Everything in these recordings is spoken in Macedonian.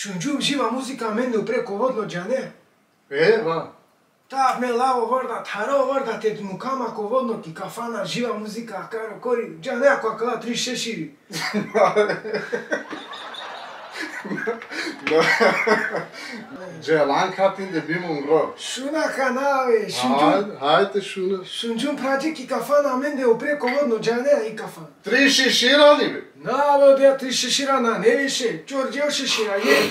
Шунџум жива музика мене преко водно џане. Е, ва. Та ме лаво врда, таро врда, те му кама ко водно ки кафана жива музика, каро кори, џане ако акала три шешири. Джелан катин де бимун гро. Шуна канаве, шунџум, Хајде, хајде шуна. шунџум праџи ки кафана мене преко водно џане и кафан. Три шишира ли бе? На, бе, ти шешира на, не више, чорџео шешира, е.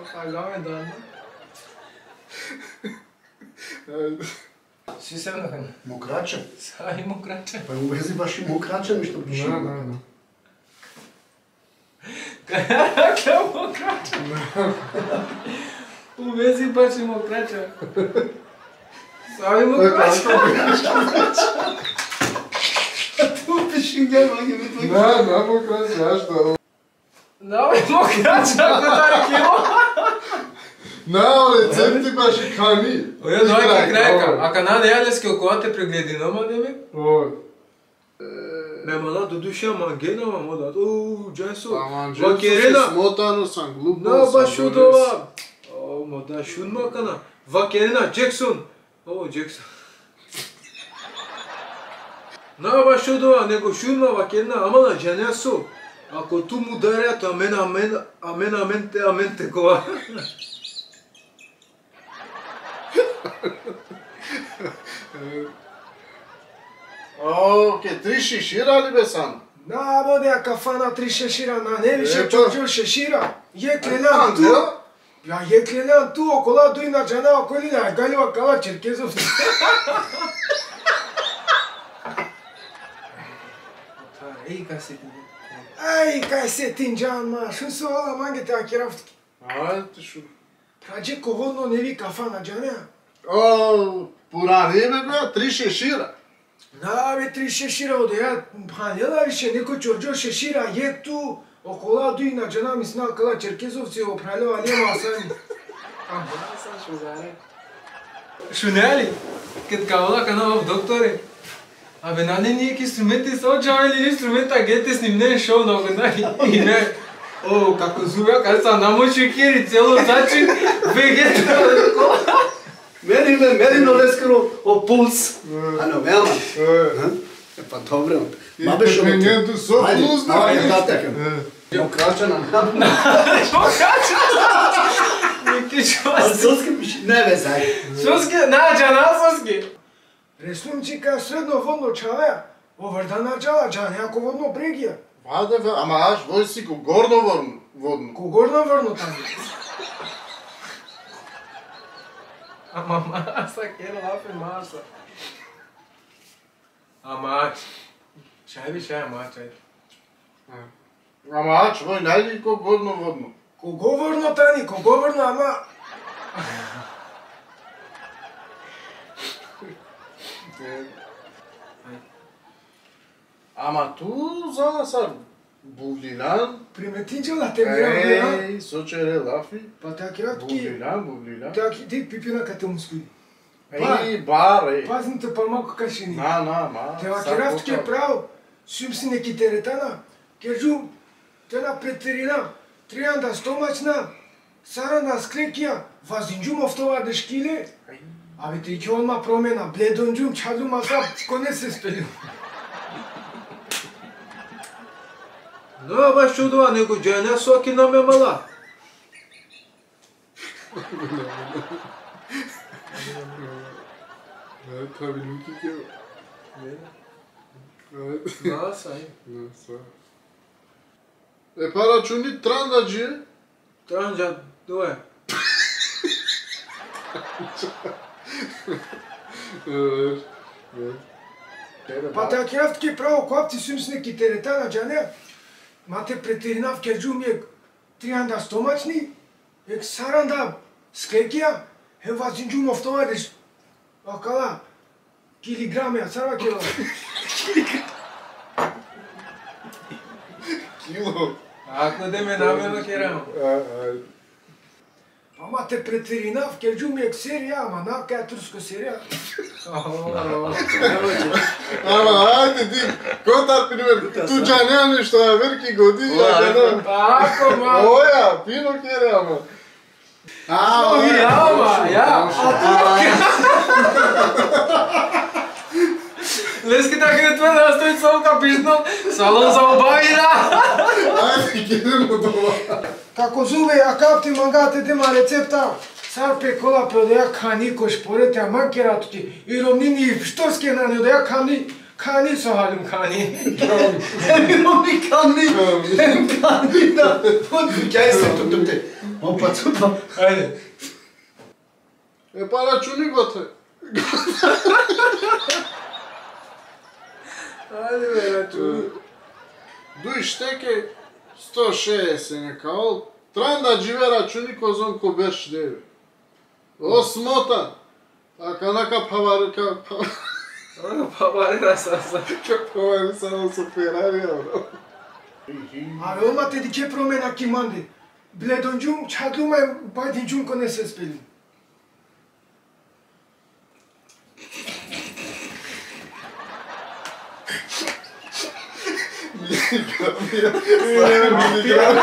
Апагаме да. Си седнаха. Мокраче. Са и му краче. Па у вези баш и мокраче нешто пише. Да, да, да. Кака му краче? Увези баш и му краче. Са и му краче. Ту пише нема ги ми Да, да, покрај зашто. Да, и му краче, ако да кило. На, рецепти баш кани. Оја крајка. А канаде јалески околу те прегледи нома да ми? Ме мала до душа мангена ма мода. О, джесо. Аман, Ва керена. смотано сам, глупо На сам, баш. О, мода шун макана. Ва керена Джексон. О, Джексон. На баш удова, него шунма ва керена амала джанесо. Ако ту му дарят, амен, амен, амен, амен, те, амен, те кова. О, ке три шишира ли бе сам? На, боде, а кафана три шешира, на не више Ето. чорджо шешира. Е клелан Ан, ту. да? Ja, е клелан ту, окола дуй на джана, околина, галива кала черкезов. Ей, касети. Ай, касетин джан, ма, шун се ола мангете акирафтки. Ајде шу. Праджи ководно не ви кафана джаня. О, пурани бе бе, три шишира. На, бе, три шешира оде, ја, панела више, неко чорджо шешира, е ту, окола дуй на джана, мисна кала черкезовци, опралева лема асани. Ама, сам шугаре. Шунели, кад кавала кана в докторе, Абе, на не ние ки инструменти са оджавели инструмента, гете снимне шоу на гна и не. О, како зубја, кај са намочи кери цело зачи, вегета. Мери ме, мери но лескаро о пулс. А но вема. Е, Е Па добре. И Мабе шо ме премињето со Ајде, да ајде, видиш. татека. Мокраче на Ники А чоски. соски пише, не ве зај. Чоски, на, джана соски. Ресумчика средно водно чаве, оврдана джала, джан, јако водно брегија. Ваде, ама аш вој си ко горно водно. водно. Когорна врно тamo. Ама маса, кера лапе маса. Ама, чај би чај, ама чај. Ама ач вој најди ко горно водно. Кого врно тани, кого врно, ама... Ама ту за да са бувлилан. Приметинчела те мира врна. Еј, со чере лафи. Па таки атки, Бувлилан, бувлилан. таки ти пипина кате мускули. Еј, бар, еј. Пазните па малко кашини. На, на, ма. Те ва са керавт ке покав. прав, сум си неки теретана, кержу, те на претерина, трианда стомачна, сарана скрекија, вазинджум офтова дешкиле, абе ти ќе одма промена, бледонджум, чадум, а са, коне се спелил. Но, баш чудова, него джаня соки на ме мала. Е, тоа би луки ке. Да, сај. Не, са. Е, па рачуни трандаджи, е? Транджа, доје. Па та керавт ке право коапти сум си неки теретана, джаня, мате претеринав керджум ек трианда стомачни, ек саранда склекија, е вазинджум офтова деш, акала, килиграми, а сара кило. Кило. Ако да ме намерно керам. Па Ама те претверинав, ке джумек серија, ама на кај турско серија. Ама, ајде ти, контар, пример, ту джањани што ја верки годи, ја джањани. Ако, ма. Оја, пино кере, ама. А, Ови, ама, ја. Лески така не тве да стои целка пишно, салон за обавина. Ајде, кидемо дома. Како зубе, ја капти мангате дема рецепта. Сар пекола продеја кани кој шпорете, ама кератути. И ромнини шторски на не одеја кани, кани со халим кани. Емо да. Опа цупа. Ајде. Е, па рачуни го те. Ајде бе, рачуни. Дуј штеке 160 некао. Тран да живе рачуни козон ко беш деве. Осмотан. А канака паварка Пабарера саса. павари само со Ферари, бро. Аре, омате ди ке промена киманди. Bledongium, cea mai Baitingium connase spelling. Miligram, miligram.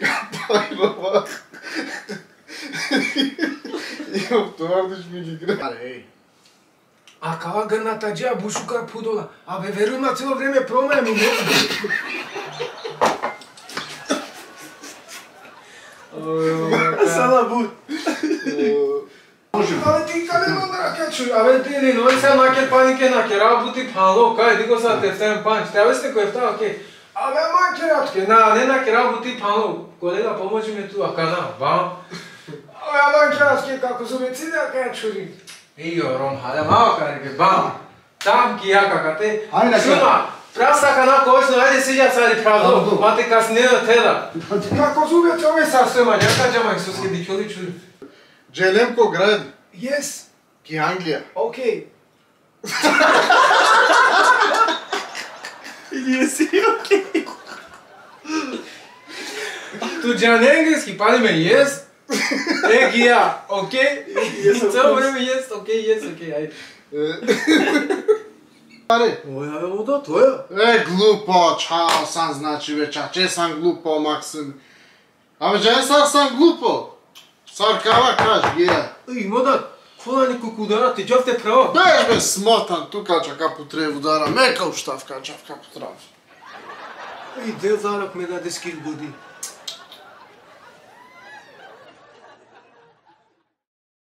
Kapağına bak. Yok, dolarmış miligram. Acaba ganatagia bușuca pudola. A beverul naților vreme promaia minunată. време промена ми не. Сала бут. Абе, ти каде му да качу? Абе, ти не ној се накер панике накер, работи пало, кај диго са те втем панч. Те сте кој втава ке. Абе, макер атке, на, не накер работи пало. Колега, помози ме 프랑스카나 거기서 아저씨 자살이 파도 마티 카스네는 테라 나 거수가 처음에 샀어요 말이야 까지만 있었어 근데 겨울이 줄 Jelem grande? Yes. Que Anglia Ok. Yes, ok. Tu já nem que para mim yes. É guia, ok? Yes, então, yes, ok, yes, ok. Аре, Оја, бе, да, тоа. е глупо, чао сам значи ве чаче сам глупо Максим. Абе джај сар сам глупо. Сар кава каш гија. Има да колани кукудара, ти џовте право. Беш бе смотан, тука чака потребу удара, мека уштавка чака потребу. И дел зарак ме да дескир годи.